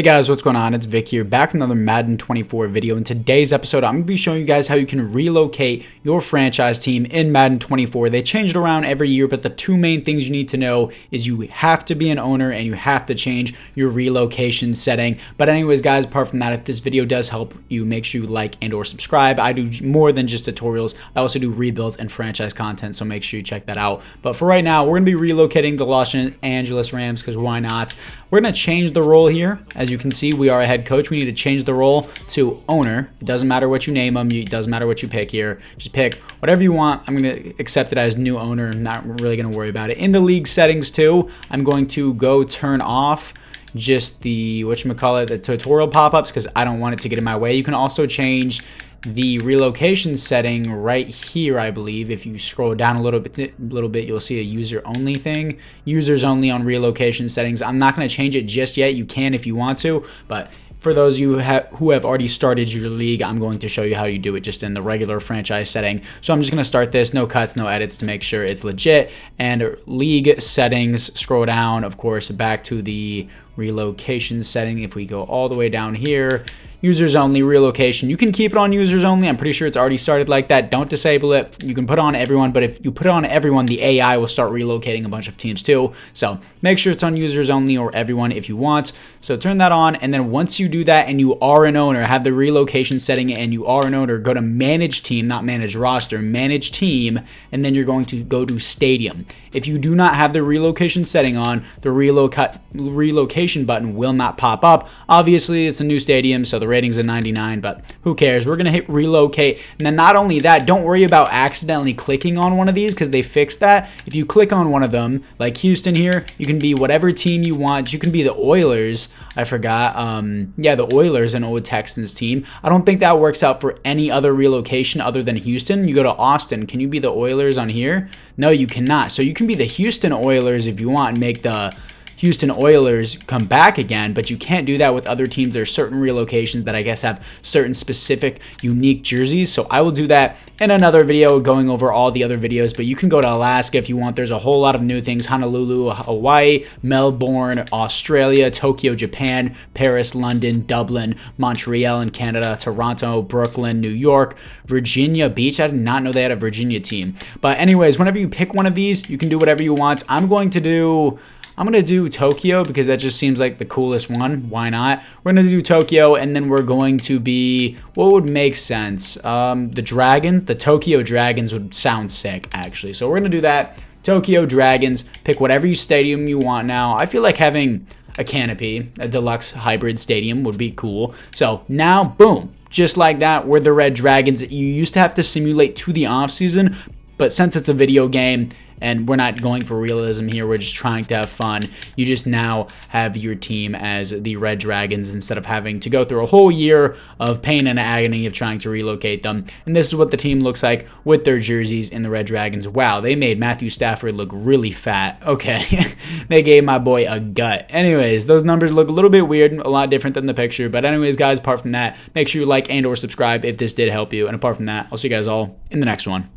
Hey guys, what's going on? It's Vikk here, back with another Madden 24 video. In today's episode, I'm going to be showing you guys how you can relocate your franchise team in Madden 24. They change it around every year, but the two main things you need to know is you have to be an owner and you have to change your relocation setting. But anyways, guys, apart from that, if this video does help you, make sure you like and or subscribe. I do more than just tutorials. I also do rebuilds and franchise content, so make sure you check that out. But for right now, we're going to be relocating the Los Angeles Rams because why not? We're going to change the role here as you can see, we are a head coach. We need to change the role to owner. It doesn't matter what you name them. It doesn't matter what you pick here. Just pick whatever you want. I'm going to accept it as new owner. I'm not really going to worry about it. In the league settings too, I'm going to go turn off just the, whatchamacallit, the tutorial pop-ups because I don't want it to get in my way. You can also change the relocation setting right here, I believe. If you scroll down a little bit, little bit, you'll see a user only thing. Users only on relocation settings. I'm not going to change it just yet. You can if you want to, but for those of you who have, who have already started your league, I'm going to show you how you do it just in the regular franchise setting. So I'm just going to start this, no cuts, no edits to make sure it's legit. And league settings, scroll down, of course, back to the relocation setting. If we go all the way down here, users only relocation. You can keep it on users only. I'm pretty sure it's already started like that. Don't disable it. You can put on everyone, but if you put it on everyone, the AI will start relocating a bunch of teams too. So make sure it's on users only or everyone if you want. So turn that on. And then once you do that and you are an owner, have the relocation setting and you are an owner, go to manage team, not manage roster, manage team. And then you're going to go to stadium. If you do not have the relocation setting on, the relocation button will not pop up. Obviously, it's a new stadium, so the rating's a 99, but who cares? We're going to hit relocate. And then not only that, don't worry about accidentally clicking on one of these because they fixed that. If you click on one of them, like Houston here, you can be whatever team you want. You can be the Oilers. I forgot. Um, yeah, the Oilers and old Texans team. I don't think that works out for any other relocation other than Houston. You go to Austin. Can you be the Oilers on here? No, you cannot. So you can be the Houston Oilers if you want and make the Houston Oilers come back again, but you can't do that with other teams. There's certain relocations that I guess have certain specific unique jerseys. So I will do that in another video going over all the other videos, but you can go to Alaska if you want. There's a whole lot of new things. Honolulu, Hawaii, Melbourne, Australia, Tokyo, Japan, Paris, London, Dublin, Montreal in Canada, Toronto, Brooklyn, New York, Virginia Beach. I did not know they had a Virginia team. But anyways, whenever you pick one of these, you can do whatever you want. I'm going to do I'm going to do Tokyo because that just seems like the coolest one. Why not? We're going to do Tokyo, and then we're going to be, what would make sense? Um, the Dragons, the Tokyo Dragons would sound sick, actually. So we're going to do that. Tokyo Dragons. Pick whatever you stadium you want now. I feel like having a canopy, a deluxe hybrid stadium would be cool. So now, boom, just like that, we're the Red Dragons. That you used to have to simulate to the off season, but since it's a video game, and we're not going for realism here. We're just trying to have fun. You just now have your team as the Red Dragons instead of having to go through a whole year of pain and agony of trying to relocate them. And this is what the team looks like with their jerseys in the Red Dragons. Wow, they made Matthew Stafford look really fat. Okay, they gave my boy a gut. Anyways, those numbers look a little bit weird, a lot different than the picture. But anyways, guys, apart from that, make sure you like and or subscribe if this did help you. And apart from that, I'll see you guys all in the next one.